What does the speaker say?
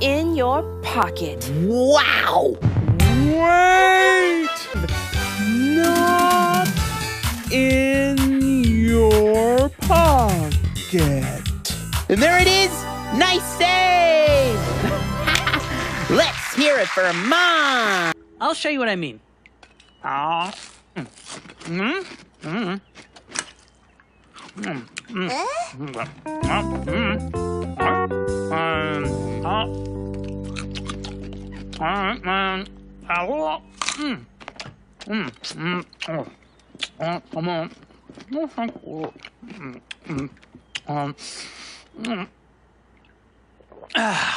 in your pocket. Wow! Wait! Not in your pocket. And there it is! Nice save! Let's hear it for Mom! I'll show you what I mean. Ah. Mm. Mm. Mm. Mm. Mm. Ah. Mm. Um, ah. Ah, man. Oh. Mm. Mm. Mm. Oh. Oh, come on. Oh, thank you. Mm. Mm. Um. Mm. Ah.